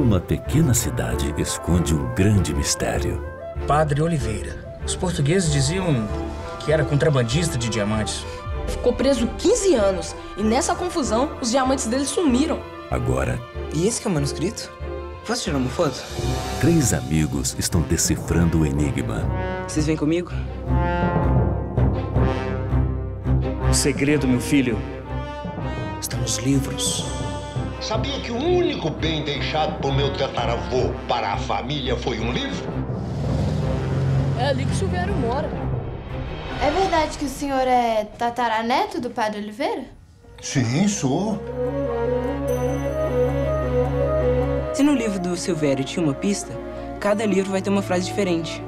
Uma pequena cidade esconde um grande mistério. Padre Oliveira. Os portugueses diziam que era contrabandista de diamantes. Ficou preso 15 anos e nessa confusão os diamantes dele sumiram. Agora, E esse que é o manuscrito? Posso tirar uma foto? três amigos estão decifrando o enigma. Vocês vêm comigo? O segredo, meu filho, está nos livros. Sabia que o único bem deixado por meu tataravô para a família foi um livro? É ali que o Silvério mora. É verdade que o senhor é tataraneto do Padre Oliveira? Sim, sou. Se no livro do Silvério tinha uma pista, cada livro vai ter uma frase diferente.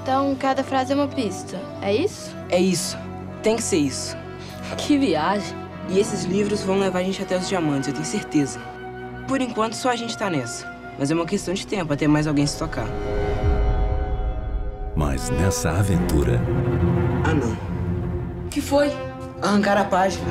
Então, cada frase é uma pista. É isso? É isso. Tem que ser isso. Que viagem. E esses livros vão levar a gente até os diamantes, eu tenho certeza. Por enquanto, só a gente tá nessa. Mas é uma questão de tempo até mais alguém se tocar. Mas nessa aventura, Ah, não. O que foi? Arrancar a página.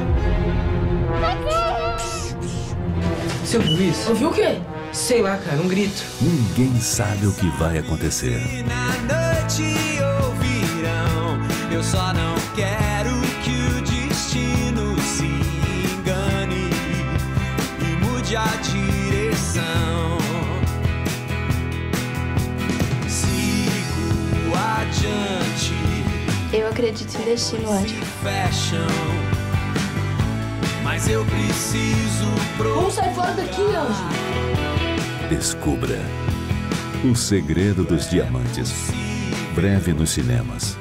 Você ouviu isso? Ouviu o quê? Sei lá, cara, um grito. ninguém sabe o que vai acontecer. na noite ouvirão. Eu só não quero e mude a direção. Sigo adiante, Eu acredito em destino, Anjo. fecham. Mas eu preciso Vamos sair fora daqui, Anjo. Descubra o segredo dos diamantes. Breve nos cinemas.